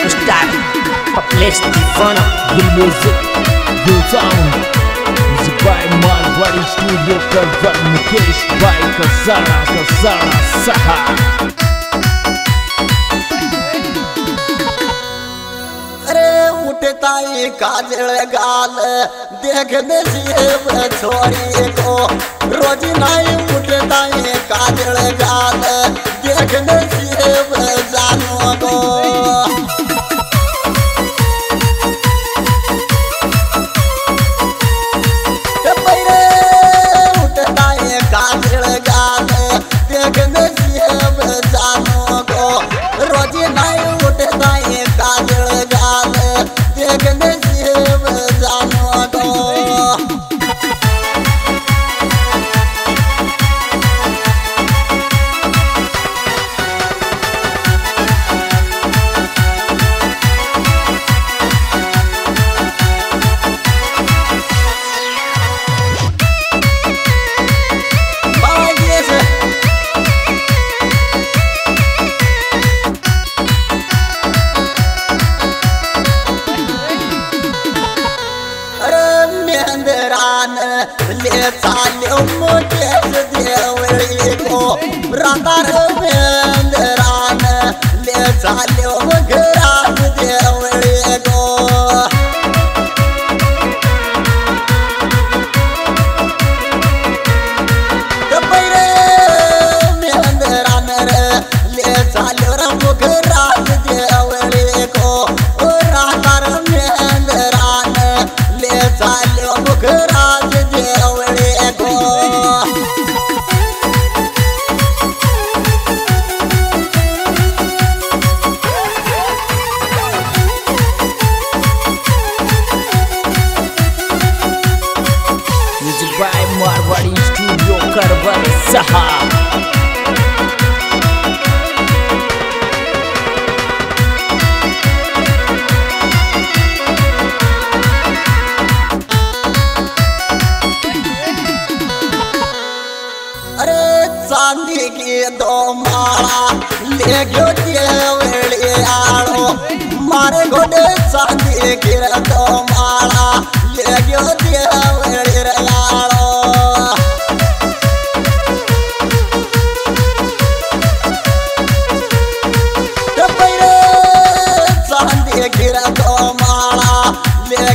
Rockstar Place to be Tifana The music, the sound Music by Malwari Studio Karvat Mukesh by Kasara Kasara Saha ही काजल गाल देखने से छोरी को रोज नहीं उठता ही काजल गाल देखने रोज नहीं እንብራን ብልብሳሌው ሙድስዜው ሪኮ ብራታርም እንብራን ብልብሳሌው ግራዝዴው ሪኮ ले गयो देवली आड़ो मारे घोड़े चांदी की दो माला ले गयो देवली रे आड़ो की माला ले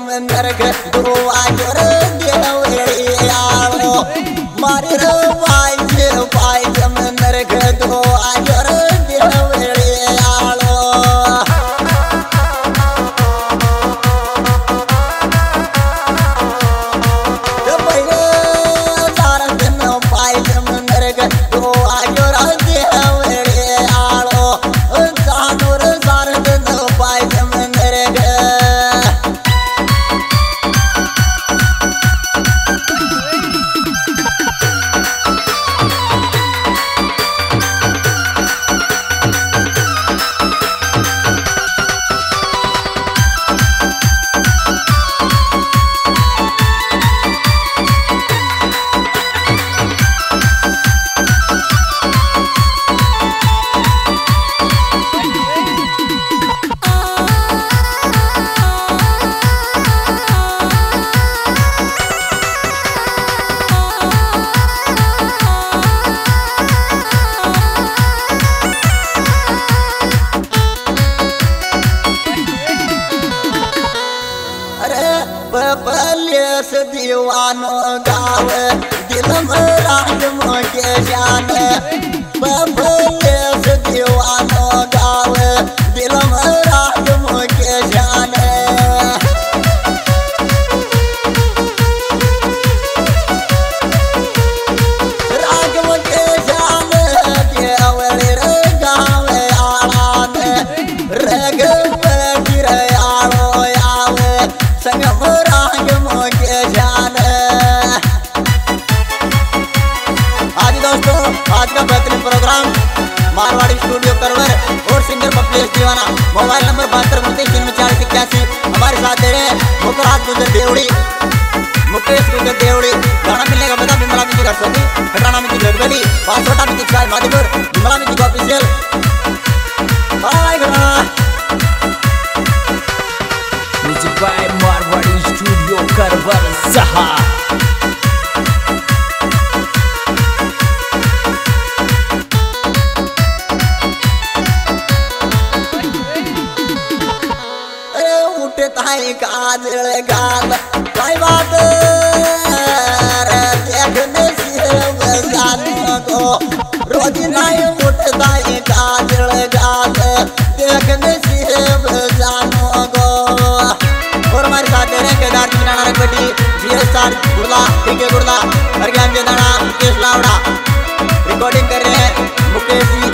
የምመርግ ድሮ አየር እንዲው ማሪረ ባይ ባይ የምመርግ ድሮ አየር बबलेस दीवानो गावे दिल में राज के दीवाना, मोबाइल नंबर बहत्तर उनतीस तीन चालीस इक्यासी। हमारे साथ दे रहे हैं मुखराज गुजर देवड़ी। मुकेश गुजर देवड़ी। गाना मिलने का पता बिमला म्यूज़िक सरस्वती खटाना म्यूज़िक रगबली पासवाटा म्यूज़िक चाय Madhupur. Bimla music official by घना Music by Marwadi Studio, Karwar Saha गुरला टीके गुरला हरग्याम जेदाना मुकेश लावड़ा। रिकॉर्डिंग कर रहे हैं मुकेश जी